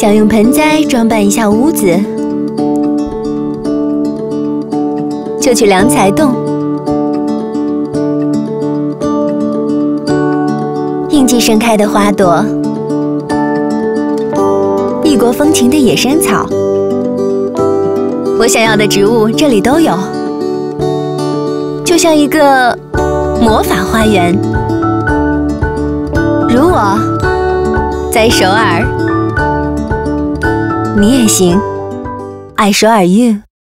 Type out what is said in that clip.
想用盆栽装扮一下屋子，就去良才洞。应季盛开的花朵，异国风情的野生草，我想要的植物这里都有，就像一个魔法花园。如我在首尔，你也行。爱首尔 You。